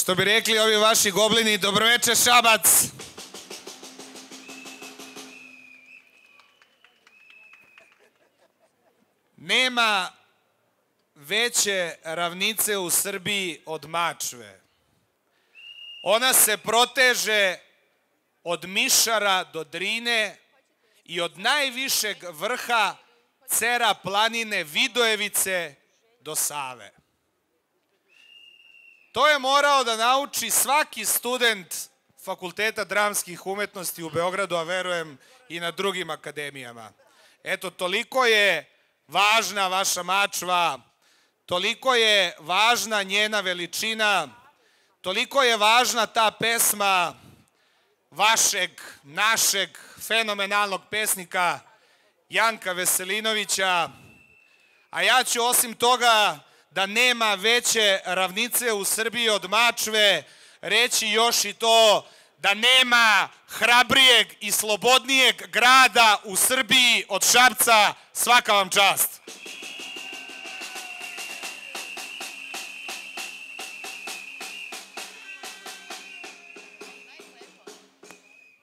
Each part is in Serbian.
Što bi rekli ovi vaši goblini, dobroveče Šabac! Nema veće ravnice u Srbiji od Mačve. Ona se proteže od Mišara do Drine i od najvišeg vrha Cera planine Vidojevice do Save. To je morao da nauči svaki student Fakulteta dramskih umetnosti u Beogradu, a verujem i na drugim akademijama. Eto, toliko je važna vaša mačva, toliko je važna njena veličina, toliko je važna ta pesma vašeg, našeg, fenomenalnog pesnika Janka Veselinovića, a ja ću osim toga da nema veće ravnice u Srbiji od Mačve, reći još i to da nema hrabrijeg i slobodnijeg grada u Srbiji od Šapca. Svaka vam čast!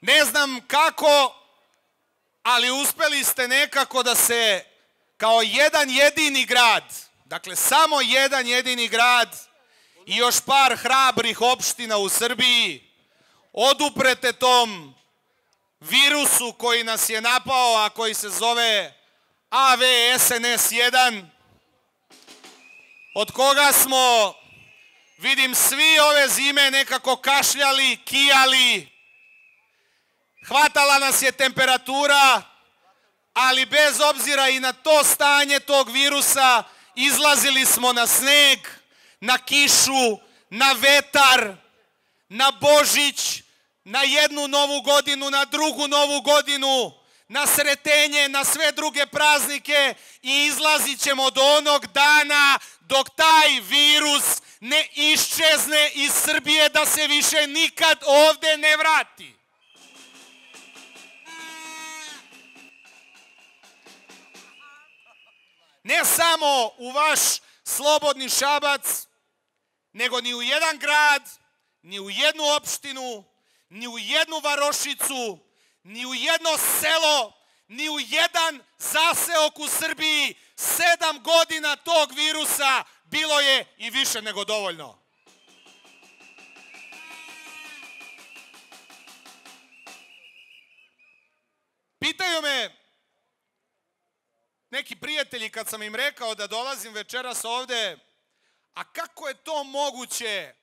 Ne znam kako, ali uspeli ste nekako da se kao jedan jedini grad, dakle samo jedan jedini grad i još par hrabrih opština u Srbiji, oduprete tom virusu koji nas je napao, a koji se zove AVSNS1, od koga smo, vidim, svi ove zime nekako kašljali, kijali, hvatala nas je temperatura, ali bez obzira i na to stanje tog virusa, izlazili smo na sneg, na kišu, na vetar, na Božić, na jednu novu godinu, na drugu novu godinu, na sretenje, na sve druge praznike i izlazit ćemo do onog dana dok taj virus ne iščezne iz Srbije da se više nikad ovde ne vrati. Ne samo u vaš slobodni šabac, nego ni u jedan grad, ni u jednu opštinu, ni u jednu varošicu, ni u jedno selo, ni u jedan zaseok u Srbiji. Sedam godina tog virusa bilo je i više nego dovoljno. Pitaju me neki prijatelji kad sam im rekao da dolazim večeras ovde, a kako je to moguće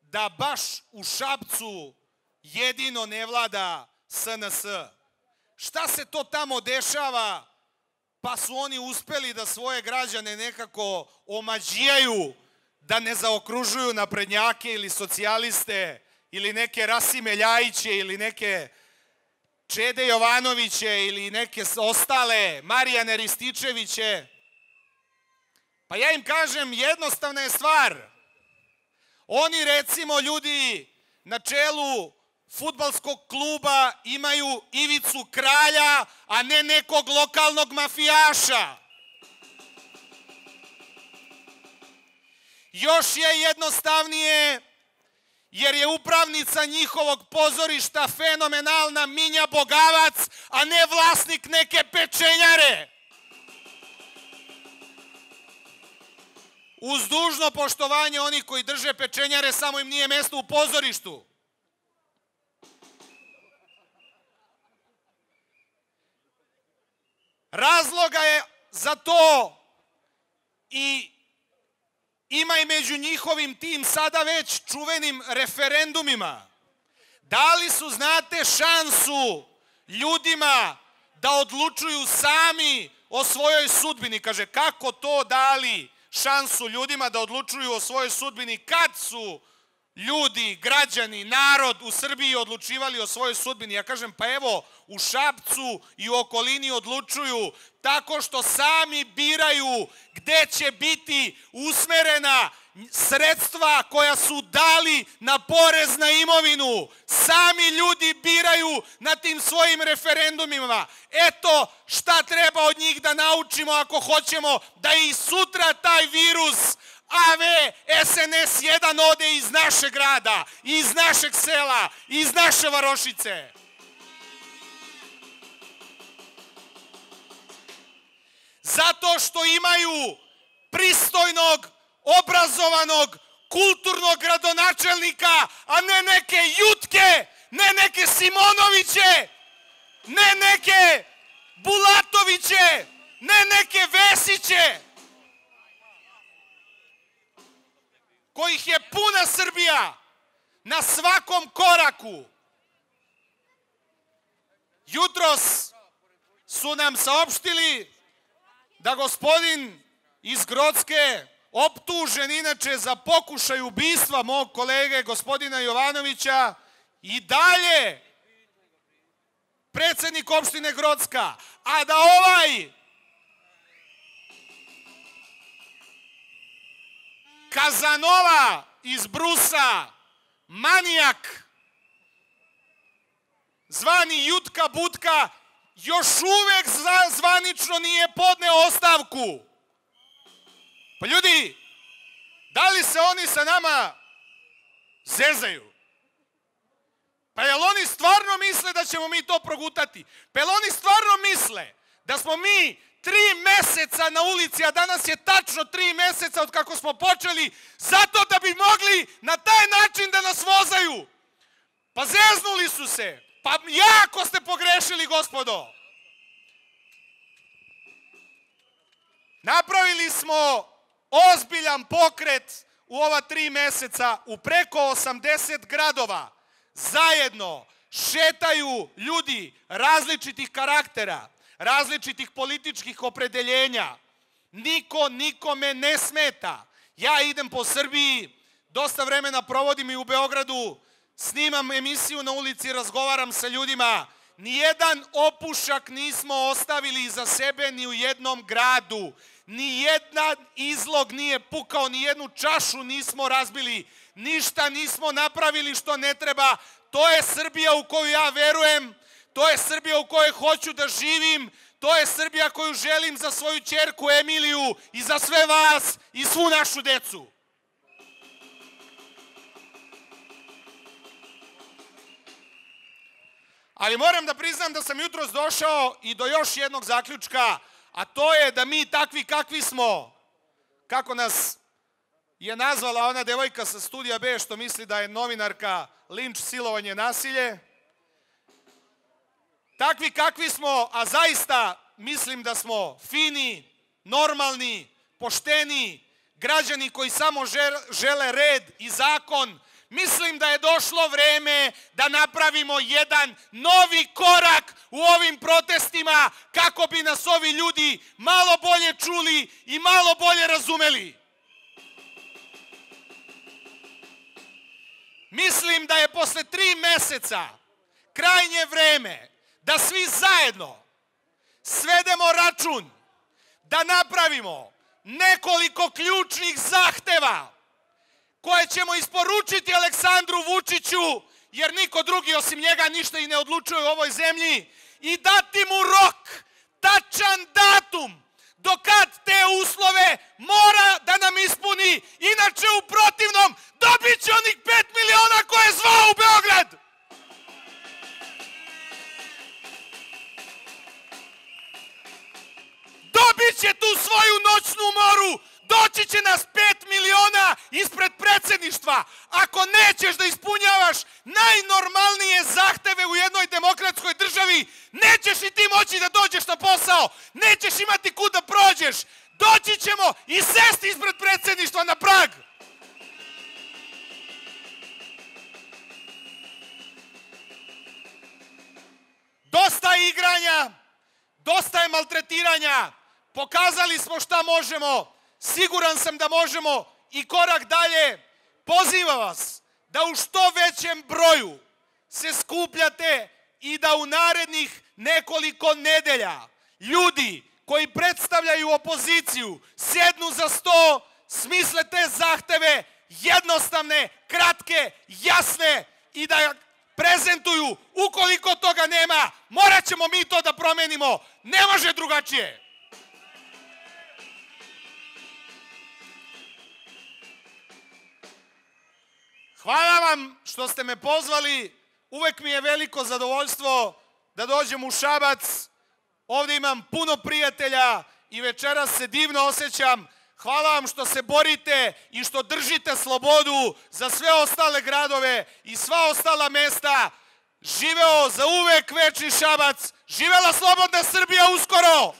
da baš u Šapcu jedino ne vlada SNS? Šta se to tamo dešava? Pa su oni uspeli da svoje građane nekako omađijaju, da ne zaokružuju naprednjake ili socijaliste ili neke Rasime Ljajiće ili neke Čede Jovanoviće ili neke ostale, Marijane Rističeviće. Pa ja im kažem, jednostavna je stvar. Oni recimo ljudi na čelu futbalskog kluba imaju Ivicu kralja, a ne nekog lokalnog mafijaša. Još je jednostavnije jer je upravnica njihovog pozorišta fenomenalna Minja Bogavac, a ne vlasnik neke pečenjare. Uz dužno poštovanje onih koji drže pečenjare, samo im nije mesto u pozorištu. Razloga je za to i ima i među njihovim tim sada već čuvenim referendumima. Dali su, znate, šansu ljudima da odlučuju sami o svojoj sudbini. Kaže, kako to dali šansu ljudima da odlučuju o svojoj sudbini kad su ljudi, građani, narod u Srbiji odlučivali o svojoj sudbini. Ja kažem, pa evo, u Šapcu i u okolini odlučuju tako što sami biraju gde će biti usmerena sredstva koja su dali na porez na imovinu. Sami ljudi biraju na tim svojim referendumima. Eto šta treba od njih da naučimo ako hoćemo da i sutra taj virus AV, SNS 1 ode iz našeg grada, iz našeg sela, iz naše varošice. Zato što imaju pristojnog, obrazovanog, kulturnog gradonačelnika, a ne neke jutke, ne neke Simonoviće, ne neke Bulatoviće, ne neke Vesiće, kojih je puna Srbija na svakom koraku. Jutros su nam saopštili da gospodin iz Grodske optužen inače za pokušaj ubistva mog kolege gospodina Jovanovića i dalje predsednik opštine Grodska, a da ovaj Kazanova iz Brusa, manijak, zvani Jutka Butka, još uvek zvanično nije podneo ostavku. Pa ljudi, da li se oni sa nama zezaju? Pa jel oni stvarno misle da ćemo mi to progutati? Pa jel oni stvarno misle da smo mi tri meseca na ulici, a danas je tačno tri meseca od kako smo počeli, zato da bi mogli na taj način da nas vozaju? Pa zeznuli su se. Pa jako ste pogrešili, gospodo. Napravili smo ozbiljan pokret u ova tri meseca u preko 80 gradova. Zajedno šetaju ljudi različitih karaktera, različitih političkih opredeljenja. Niko nikome ne smeta. Ja idem po Srbiji, dosta vremena provodim i u Beogradu, snimam emisiju na ulici, razgovaram sa ljudima. Nijedan opušak nismo ostavili iza sebe ni u jednom gradu. Ni jedan izlog nije pukao, ni jednu čašu nismo razbili. Ništa nismo napravili što ne treba. To je Srbija u koju ja verujem. To je Srbija u kojoj hoću da živim. To je Srbija koju želim za svoju čerku Emiliju i za sve vas i svu našu decu. Ali moram da priznam da sam jutros došao i do još jednog zaključka, a to je da mi takvi kakvi smo, kako nas je nazvala ona devojka sa studija B što misli da je novinarka linč, silovanje, nasilje, takvi kakvi smo, a zaista mislim da smo fini, normalni, pošteni, građani koji samo žele red i zakon, mislim da je došlo vreme da napravimo jedan novi korak u ovim protestima kako bi nas ovi ljudi malo bolje čuli i malo bolje razumeli. Mislim da je posle tri meseca krajnje vreme da svi zajedno svedemo račun, da napravimo nekoliko ključnih zahteva koje ćemo isporučiti Aleksandru Vučiću, jer niko drugi osim njega ništa i ne odlučuje u ovoj zemlji, i dati mu rok, tačan datum, do kad te uslove mora da nam ispuni, inače u protivnom dobit će onih 5 miliona koje je zvao u Beograd. Svoju noćnu moru, doći će nas 5 miliona ispred predsedništva. Ako nećeš da ispunjavaš najnormalnije zahteve u jednoj demokratskoj državi, nećeš i ti moći da dođeš na posao, nećeš imati kud da prođeš. Doći ćemo i sesti ispred predsedništva na prag. Dosta igranja, dosta je maltretiranja, pokazali smo šta možemo, Siguran sam da možemo i korak dalje. Pozivam vas da u što većem broju se skupljate i da u narednih nekoliko nedelja ljudi koji predstavljaju opoziciju sednu za sto, smisle te zahteve jednostavne, kratke, jasne i da prezentuju. Ukoliko toga nema, morat ćemo mi to da promenimo. Ne može drugačije. Hvala vam što ste me pozvali. Uvek mi je veliko zadovoljstvo da dođem u Šabac. Ovde imam puno prijatelja i večeras se divno osjećam. Hvala vam što se borite i što držite slobodu za sve ostale gradove i sva ostala mesta. Živeo za uvek večni Šabac. Živela slobodna Srbija uskoro!